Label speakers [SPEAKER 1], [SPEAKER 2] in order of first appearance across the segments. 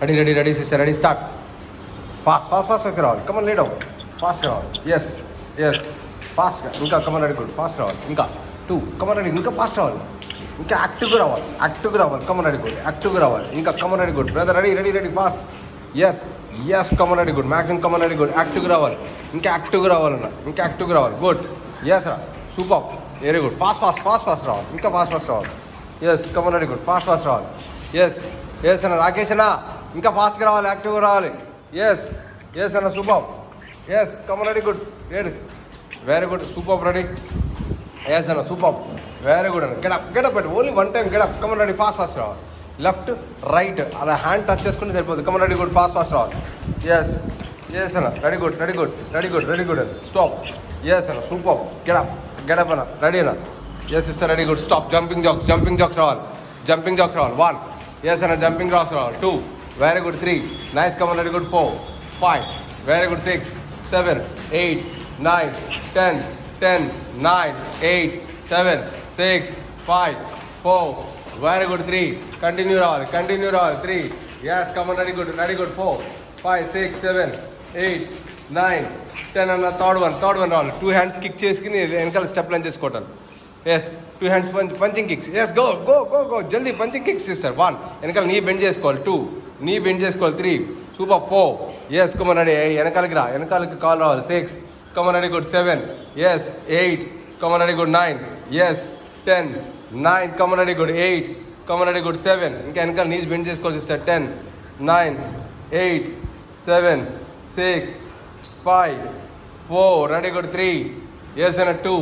[SPEAKER 1] ready, ready, ready, sister, ready, start. Fast, fast, fast, fast, Rahul. Come on, lay down. Fast, Rahul. Yes, yes. Fast, Inka, come on, ready, good. Fast, Rahul. Inka, two. Come on, ready, Inka, fast, Rahul. Inka, active, Rahul. Active, Rahul. Come on, ready, good. Active, Rahul. Inka, come on, ready, good. Brother, ready, ready, ready, fast. Yes, yes, come on, ready, good. Maximum, come on, ready, good. Active, Rahul. Inka, active, Rahul. Inka, active, Rahul. Good. Yes, Rahul. Super. Very good. Fast, fast, fast, fast, Rahul. Inka, fast, fast, Rahul. Yes, come on, ready, good. Fast, fast, Rahul. Yes, yes, Anna. Rakesh, Anna. ఇంకా ఫాస్ట్గా రావాలి యాక్టివ్గా రావాలి. Yes yes అన్న super yes come on ready good ready very good super ready yes అన్న super very good అన్న. Get up get up పెట్టు only one time get up come on ready fast fast రావాలి. లెఫ్ట్ రైట్ అలా hand touch చేసుకుంటే సరిపోతుంది come on ready good fast fast రావాలి. Yes yes అన్న. Ready good ready good ready good ready good stop yes అన్న. Super get up get up అన్న. Ready అన్న. Yes sister ready good stop jumping jacks jumping jacks రావాలి. Jumping jacks రావాలి. One yes అన్న. Jumping jacks రావాలి. Two very good 3 nice come on very good 4 5 very good 6 7 8 9 10 10 9 8 7 6 5 4 very good 3 continue roll continue roll 3 yes come on very good very good 4 5 6 7 8 9 10 and the third one third one roll two hands kick చేసుకుని వెనకాల step lunge చేసుకోవటాలు yes two hands punching kicks yes go go go go జల్దీ punching kicks sister one వెనకాల knee bend చేసుకోవాలి two knee bend చేసుకోవాలి. Three super four yes come on ready వెనకాలకి రా. వెనకాలకి కాల్ రావాలి. Six come on ready good seven yes eight come on ready good nine yes ten nine come on ready good eight come on ready good seven ఇంకా వెనకాల knees bend చేసుకోవాలి sir ten nine eight seven six five four ready good three yes అన్న two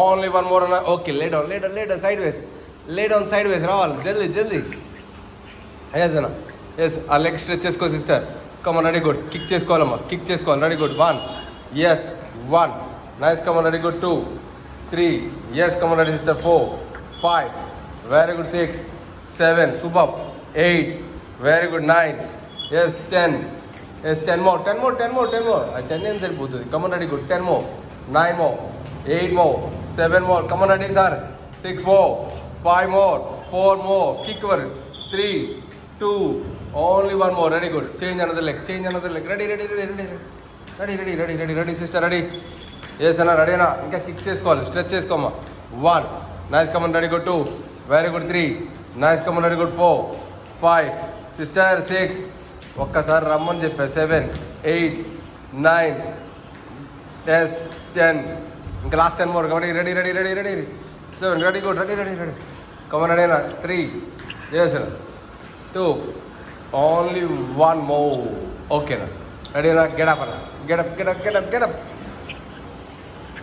[SPEAKER 1] only one more అన్న okay lay on lay down lay down sideways lay on sideways రావాలి. జల్దీ జల్దీ. Yes అన్న yes ఆ leg stretch చేసుకో sister come on ready good kick చేసుకోవాలమ్మా. Kick చేసుకోవాలి. Ready good one yes one nice come on ready good two three yes come on ready sister four five very good six seven super eight very good nine yes ten yes ten more ten more ten more ten more అది ten ఏం సరిపోతుంది? Come on ready good ten more nine more eight more seven more come on ready sir six more five more four more kick were three two only one more ready good change another leg change another leg ready ready ready ready ready ready ready ready ready sister ready ఏసన్నా రెడీనా ఇంకా kick చేసుకోవాలి. Stretch చేసుకోమా one nice come on ready good two very good three nice come on ready good four five sister six ఒక్కసారి రమ్మని చెప్పా. Seven eight nine yes ten ఇంకా last ten more కాబట్టి ready ready ready ready seven ready good ready ready ready come on రెడీనా three చేసాను two only one more ఓకేనా రెడీనా get up అన్న get up get up get up get up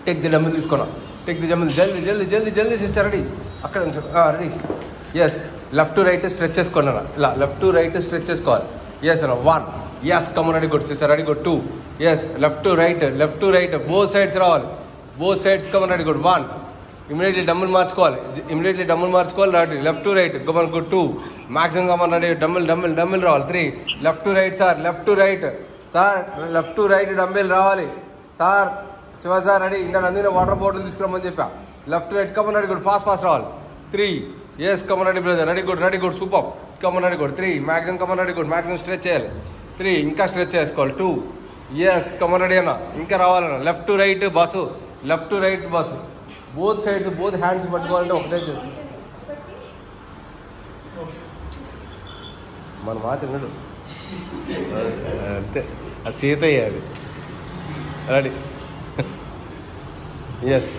[SPEAKER 1] take the dumbbell తీసుకున్నా. Take the డమ్మిల్ జల్దీ జల్దీ జల్దీ జల్దీ సిస్టర్ రెడీ అక్కడ ఉంచు. Ready yes left to right stretch చేసుకోండి అన్న ఇలా లెఫ్ట్ టు రైట్ స్ట్రెచ్ చేసుకోవాలి. ఎస్ అన్న one yes come on ready good sister ready good two yes left to right left to right both sides రావాలి. Both sides come on ready good one immediately డమ్ములు మార్చుకోవాలి. Immediately డమ్ములు మార్చుకోవాలి right left to right come on good two maximum come on ready dumbbell dumbbell dumbbell రావాలి. Three left to right sir left to right sir left to right dumbbell రావాలి. Sir Shiva sir ready ఇంత Nandina water bottle తీసుకురమ్మని చెప్పా. Left right come on ready good fast fast రావాలి. Three yes come on ready brother ready good ready good super come on ready good three maximum come on ready good maximum stretch చేయాలి. Three ఇంకా stretch చేసుకోవాలి. Two yes come on ready అన్న. ఇంకా రావాలన్న. Left to right bus left to right bus both sides both hands పట్టుకోవాలంటే ఒకటే చేయాలి. మన మాట వినడు. అంతే. ఆ సీతయ్య అది. రెడీ ఎస్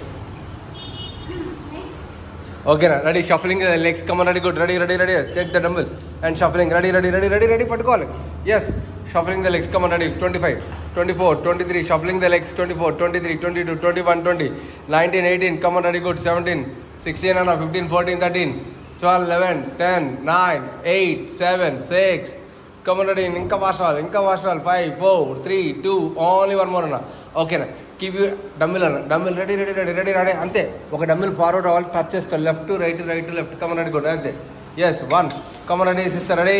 [SPEAKER 1] ఓకేనా? Ready shuffling legs come on ready good ready ready ready take the dumbbell and shuffling ready ready ready ready ready పట్టుకోవాలి. Yes shuffling the legs come on ready twenty five twenty four twenty three shuffling the legs twenty four twenty three twenty two twenty one twenty nineteen eighteen come on ready good seventeen sixteen అన్న fifteen fourteen thirteen twelve eleven ten nine eight seven six come on ready ఇంకా wash ఇంకా wash five four three two only one more అన్న ఓకేనా keep you dumbbell అన్న dumbbell ready ready ready ready ready అంతే. ఒక dumbbell forward అవ్వాలి touch చేసుకోవాలి left right right left come on ready good అంతే. Yes one come on ready sister ready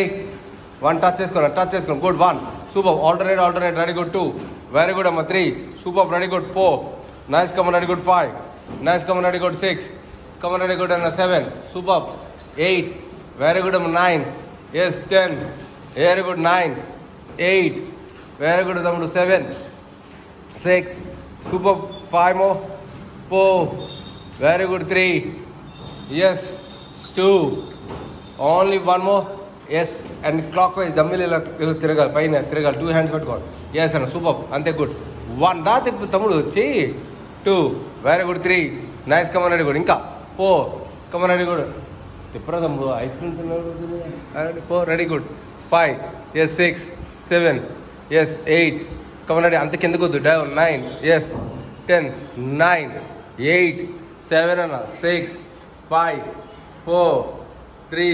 [SPEAKER 1] one touch చేసుకోండి touch చేసుకోండి good one Super Alternate, alternate. Very good. Two. Very good, number Three. Super Very good. Four. Nice. Come on, very good. Five. Nice. Come on, very good. Six. Come on, very good. And a seven. Super Eight. Very good, number Nine. Yes. Ten. Very good. Nine. Eight. Very good, number Seven. Six. Super Five more. Four. Very good. Three. Yes. Two. Only one more. Yes and clockwise dumbbell ఇలా తిరగాలి పైన తిరగాలి. Two hands పెట్టుకోవాలి. Yes అన్న super అంతే good one దా తిప్పు తమ్ముడు వచ్చి two very good three nice come on ready good ఇంకా four come on ready good తిప్పరా తమ్ముడు ఐస్ క్రీమ్ తిన్నాడు four ready good five yes six seven yes eight come on ready అంత కిందకు వద్దు. Down nine yes ten nine eight seven అన్న six five four three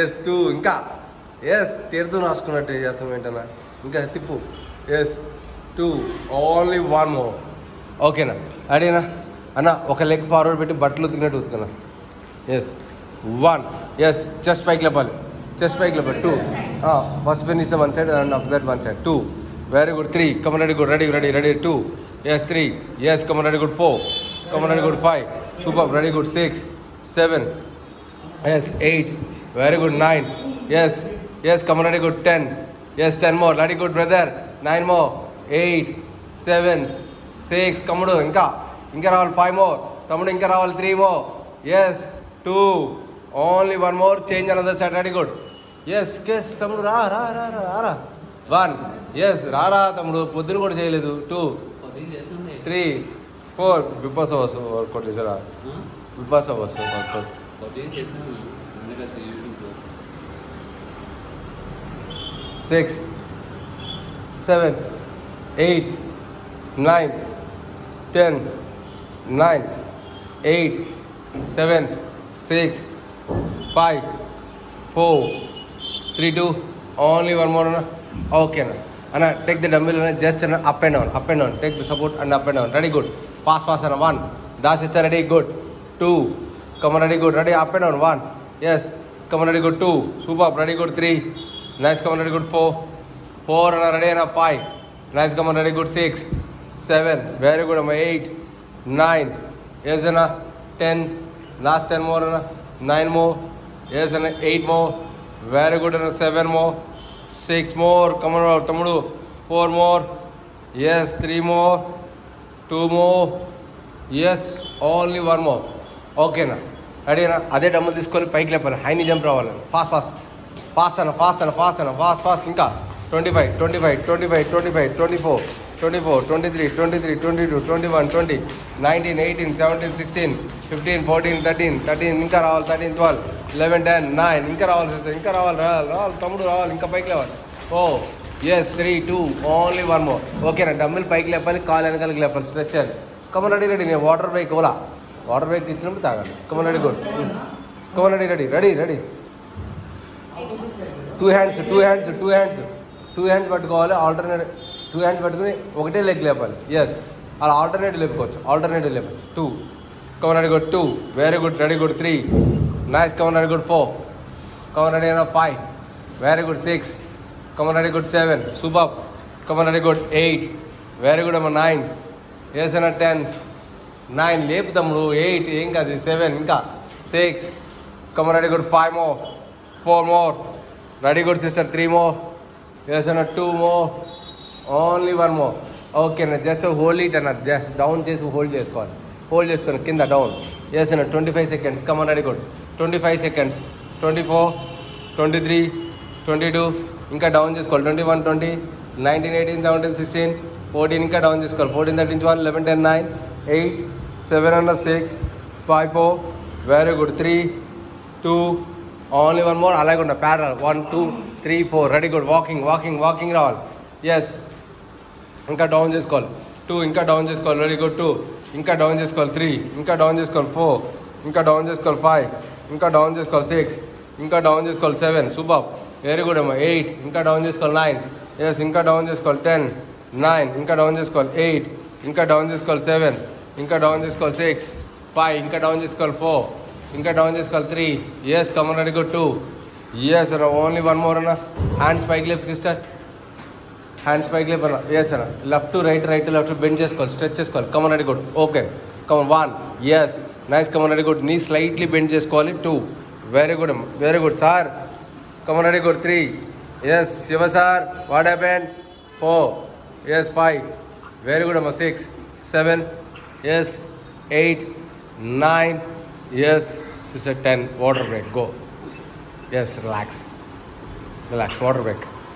[SPEAKER 1] yes two ఇంకా. Yes తీర్థం రాసుకున్నట్టు చేస్తాం ఏంటన్నా? ఇంకా తిప్పు. Yes two only one more ఓకేనా అడిగినా అన్న ఒక లెగ్ ఫార్వర్డ్ పెట్టి బట్టలు ఉతికినట్టు ఉతుకన్నా ఎస్ వన్ ఎస్ చెస్ట్ పైకి లేపాలి. చెస్ట్ పైకి లేపాలి. Two first finish the one side and up that one side two very good three come on ready good ready ready ready two yes three yes come on ready good four come on ready good five super ready good six seven yes eight Nine. Yes. Yes, come on, very good. Ten. Yes, ten more. Very good, brother. Nine more. Eight. Seven. Six. Come on, ఇంకా ఇంకా రావాలి five more తమ్ముడు ఇంకా రావాలి three more yes two only one more change another side ready good yes case తమ్ముడు రా రా రా రా రా వన్ ఎస్ రారా తమ్ముడు పొద్దున కూడా చేయలేదు two three four big boss hours workout చేసారా big boss hours workout six, seven, eight, nine, ten, nine, eight, seven, six, five, four, three, two. Only one more. Okay, Anna. Anna, take the dumbbell Anna, just Anna, up and down, up and down. Take the support and up and down. Ready, good. Fast, fast, Anna. One. Das is ready, good. Two. Come on, ready, good. Ready, up and down. One. Yes. Come on, ready, good. Two. Super. Ready, good. Three. Nice come on ready good four four అన్న ready అన్న five nice come on ready good six seven very good అమ్మా eight nine yes ఏజనా ten last ten more అన్న nine more yes ఏజన eight more very good అన్న seven more six more come on తమ్ముడు four more yes three more two more yes only one more ఓకేనా రెడీనా అదే డమ్ము తీసుకొని పైకి లేపాలి. హైని జంప్ రావాలి. ఫాస్ట్ ఫాస్ట్ ఫాస్ట్ అన్న ఫాస్ట్ అన్న ఫాస్ట్ అన్న ఫాస్ట్ ఫాస్ట్ ఇంకా twenty five twenty five twenty five twenty five twenty four twenty four twenty three twenty three twenty two twenty one twenty nineteen eighteen seventeen sixteen fifteen fourteen thirteen thirteen ఇంకా రావాలి thirteen twelve eleven ten nine ఇంకా రావాలి ఇంకా రావాలి రావాలి రావాలి తమ్ముడు రావాలి ఇంకా పైకి లేవాలి. ఓ yes three two only one more ఓకేనా డమ్మిల్ పైకి లేపాలి కాలు వెనకాలకి లేపాలి స్ట్రెచ్ చేయాలి. కమన్ రెడీ రెడీ నేను వాటర్ బ్రేక్ ఓలా వాటర్ బ్రేక్ ఇచ్చినప్పుడు తాగాలి come on ready good come on ready ready ready ready two hands two hands two hands two hands పట్టుకోవాలి ఆల్టర్నేట్ టూ హ్యాండ్స్ పట్టుకుని ఒకటే లెగ్ లేపాలి. ఎస్ అలా ఆల్టర్నేటివ్ లేపుకోవచ్చు. Alternative లేపచ్చు. Two come on ready good two very good ready good three nice come on ready good four come on ready అయినా five very good six come on ready good seven super come on ready good eight very good అమ్మ nine yes అన్న ten nine లేపు తమ్ముడు eight ఏం కాదు. Seven ఇంకా. Six come on ready good five more four more ready good sister three more yes అన్న two more only one more okay అన్న just hold it అన్న జస్ట్ డౌన్ చేసి హోల్డ్ చేసుకోవాలి. హోల్డ్ చేసుకొని కింద డౌన్ ఎస్ అన్న twenty five seconds come on ready good twenty five seconds twenty four twenty three twenty two ఇంకా down చేసుకోవాలి. Twenty one twenty nineteen eighteen seventeen sixteen fourteen ఇంకా down చేసుకోవాలి. Fourteen thirteen twelve eleven ten nine eight seven hundred six five four very good three two only one more అలాగే ఉండ parallel one two three four ready good walking walking walking రావాలి yes ఇంకా down చేసుకోవాలి two ఇంకా down చేసుకోవాలి ready good two ఇంకా down చేసుకోవాలి three ఇంకా డౌన్ చేసుకోవాలి ఫోర్ ఇంకా డౌన్ చేసుకోవాలి ఫైవ్ ఇంకా డౌన్ చేసుకోవాలి సిక్స్ ఇంకా డౌన్ చేసుకోవాలి సెవెన్ సూపర్ వెరీ గుడ్ అమ్మా ఎయిట్ ఇంకా డౌన్ చేసుకోవాలి నైన్ ఎస్ ఇంకా డౌన్ చేసుకోవాలి టెన్ నైన్ ఇంకా డౌన్ చేసుకోవాలి ఎయిట్ ఇంకా డౌన్ చేసుకోవాలి సెవెన్ ఇంకా డౌన్ చేసుకోవాలి సిక్స్ ఫైవ్ ఇంకా డౌన్ చేసుకోవాలి ఫోర్ ఇంకా డౌన్ చేసుకోవాలి. Three yes come on ready good two yes అన్న ఓన్లీ వన్ మోర్ అన్న. హ్యాండ్స్ పైకి లేపు సిస్టర్ హ్యాండ్స్ పైకి అన్న. ఎస్ అన్న left to right right left bend చేసుకోవాలి స్ట్రెచ్ చేసుకోవాలి. Come on ready good okay come on one yes nice come on ready good knee slightly bend చేసుకోవాలి two very good very good sir come on ready good three yes Shiva sir what what four yes five very good అమ్మ. Six seven yes eight nine yes Yes, sister, ten. Water break. Go. Yes, relax. Relax. Water break.